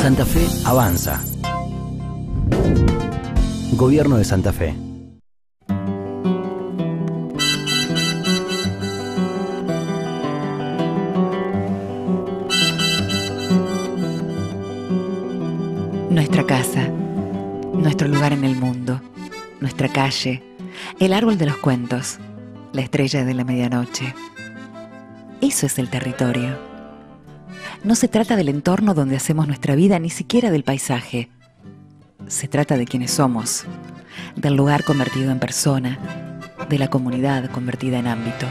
Santa Fe avanza. Gobierno de Santa Fe. Nuestra casa, nuestro lugar en el mundo, nuestra calle, el árbol de los cuentos, la estrella de la medianoche. Eso es el territorio. No se trata del entorno donde hacemos nuestra vida, ni siquiera del paisaje. Se trata de quienes somos, del lugar convertido en persona, de la comunidad convertida en ámbito.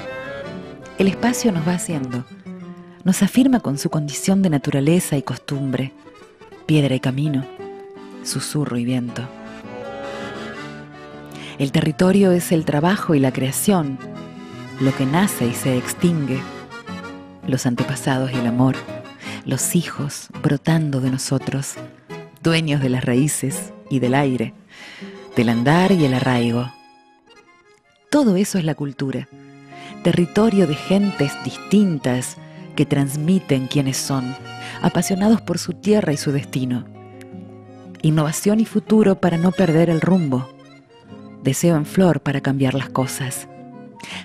El espacio nos va haciendo, nos afirma con su condición de naturaleza y costumbre, piedra y camino, susurro y viento. El territorio es el trabajo y la creación, lo que nace y se extingue, los antepasados y el amor, los hijos brotando de nosotros, dueños de las raíces y del aire, del andar y el arraigo. Todo eso es la cultura, territorio de gentes distintas que transmiten quienes son apasionados por su tierra y su destino. Innovación y futuro para no perder el rumbo. Deseo en flor para cambiar las cosas.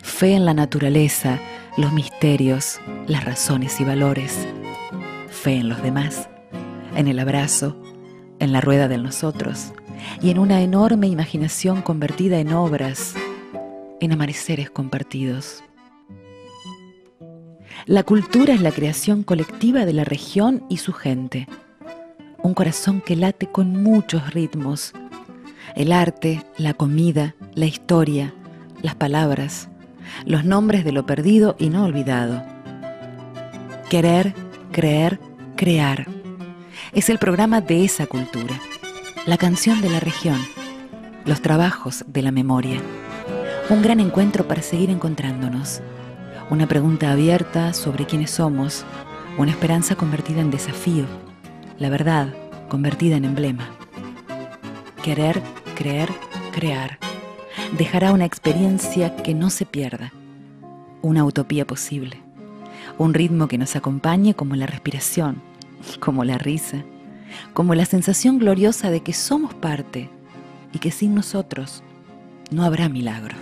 Fe en la naturaleza, los misterios, las razones y valores. Fe en los demás, en el abrazo, en la rueda de nosotros y en una enorme imaginación convertida en obras, en amaneceres compartidos. La cultura es la creación colectiva de la región y su gente. Un corazón que late con muchos ritmos. El arte, la comida, la historia, las palabras, los nombres de lo perdido y no olvidado. Querer, creer, crear. Es el programa de esa cultura. La canción de la región. Los trabajos de la memoria. Un gran encuentro para seguir encontrándonos una pregunta abierta sobre quiénes somos, una esperanza convertida en desafío, la verdad convertida en emblema. Querer, creer, crear dejará una experiencia que no se pierda, una utopía posible, un ritmo que nos acompañe como la respiración, como la risa, como la sensación gloriosa de que somos parte y que sin nosotros no habrá milagro.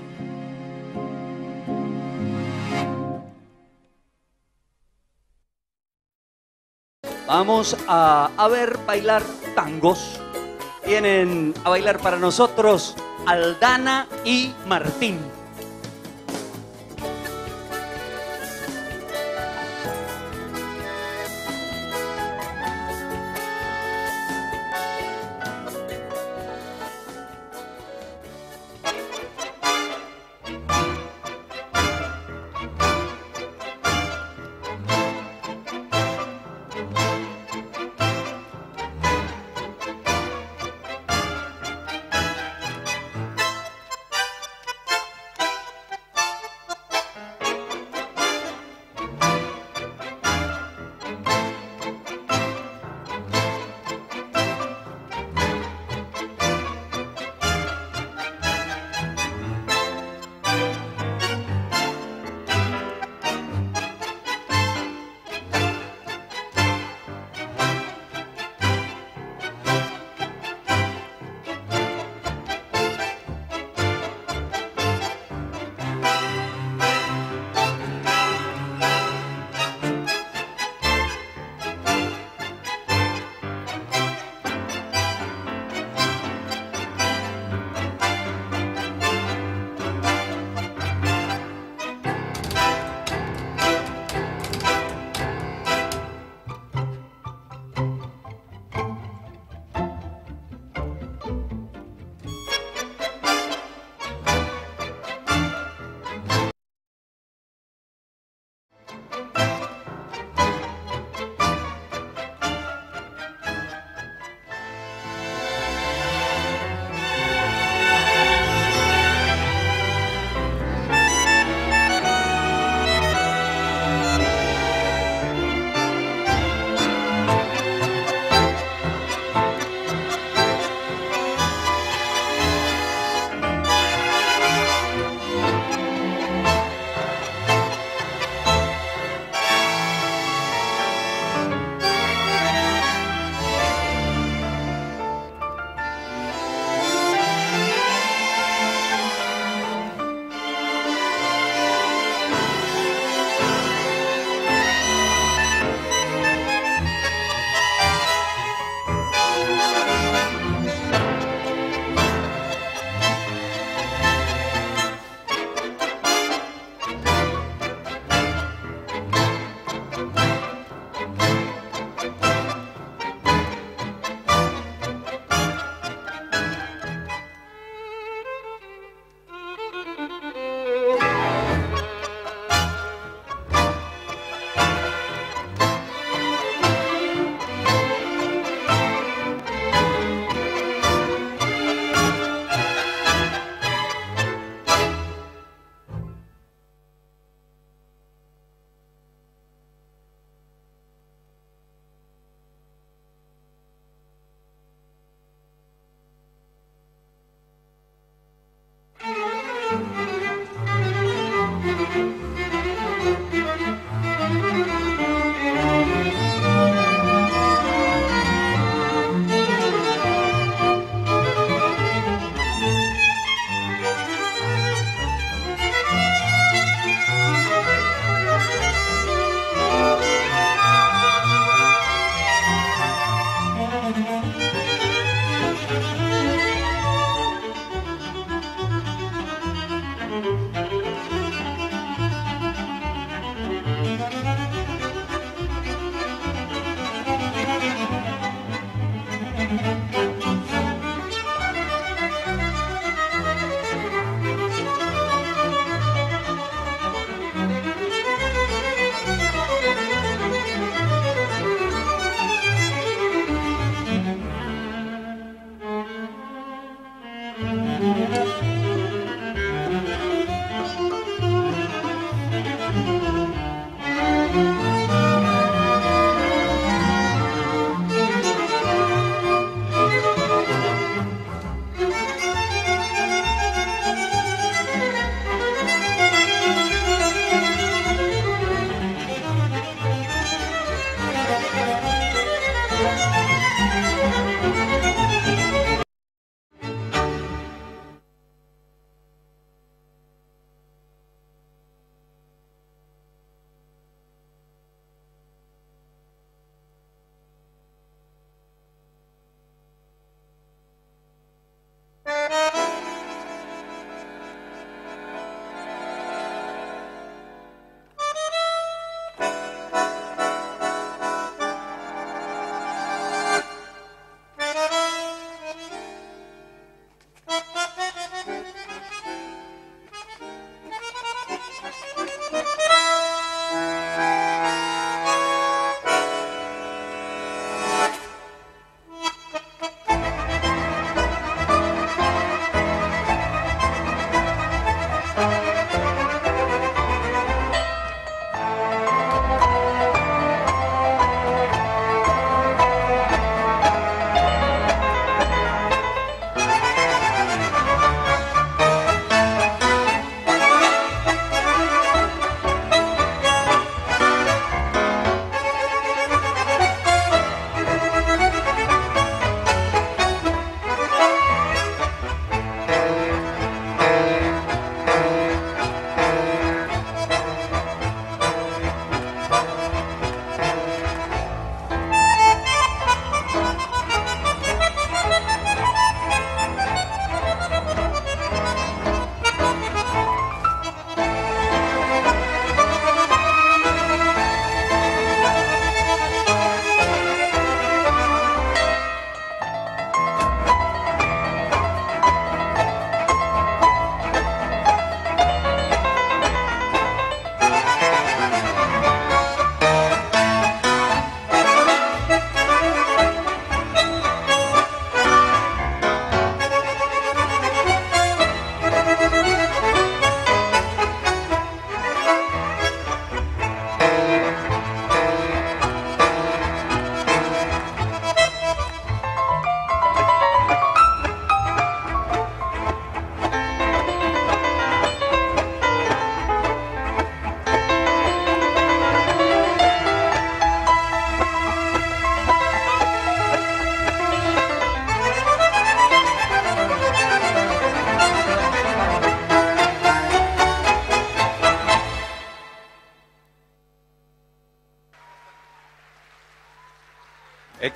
Vamos a, a ver bailar tangos. Vienen a bailar para nosotros Aldana y Martín.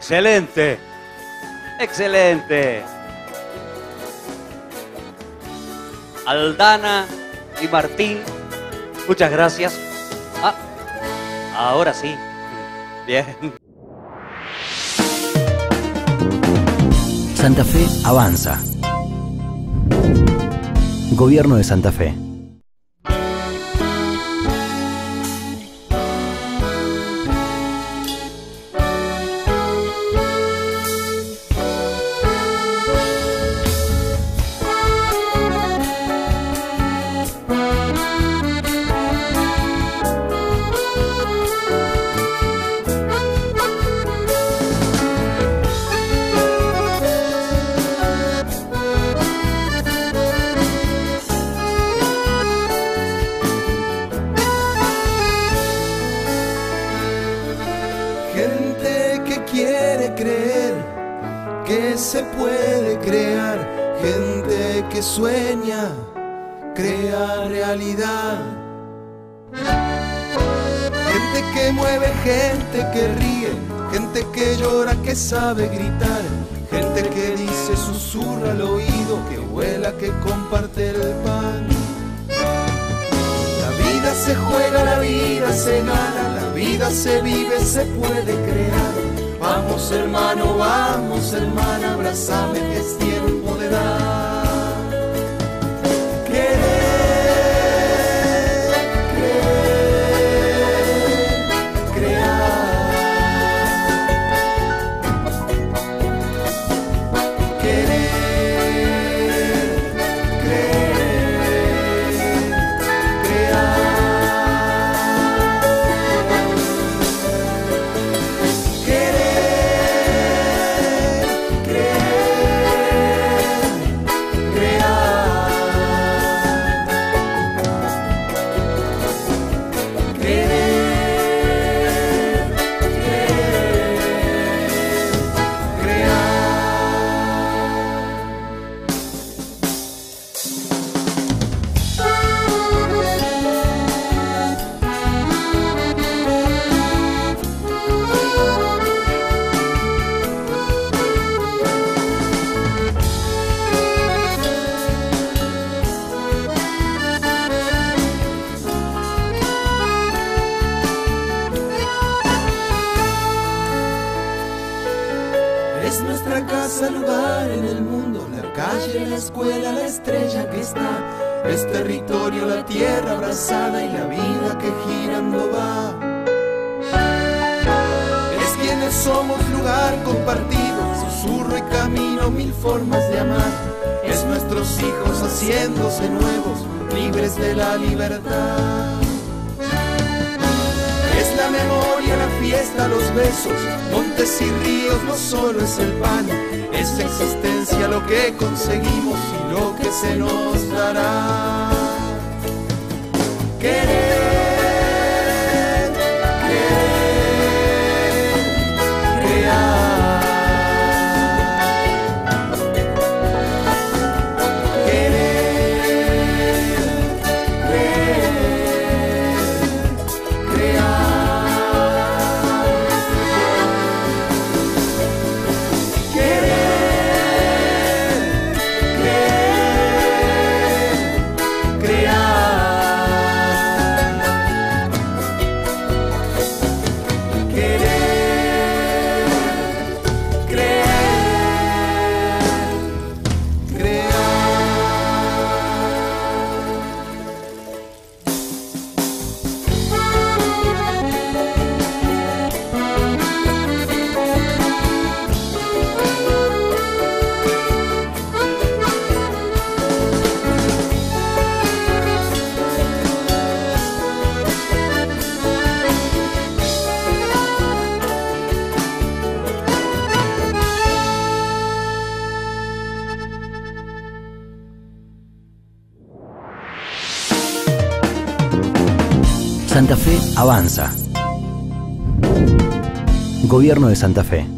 Excelente. Excelente. Aldana y Martín, muchas gracias. Ah, ahora sí. Bien. Santa Fe avanza. Gobierno de Santa Fe. Quiere creer que se puede crear. Gente que sueña, crea realidad. Gente que mueve, gente que ríe, gente que llora, que sabe gritar. Gente que dice, susurra al oído, que vuela, que comparte el pan. La vida se juega, la vida se gana, la vida se vive, se puede crear. Vamos hermano, vamos hermana, abrazame que es tiempo de dar. Territorio, la tierra abrazada y la vida que girando va. Es quienes somos, lugar compartido, susurro y camino, mil formas de amar. Es nuestros hijos haciéndose nuevos, libres de la libertad. Es la memoria, la fiesta, los besos, montes y ríos, no solo es el pan, es existencia lo que conseguimos y lo que se nos dará. Gobierno de Santa Fe.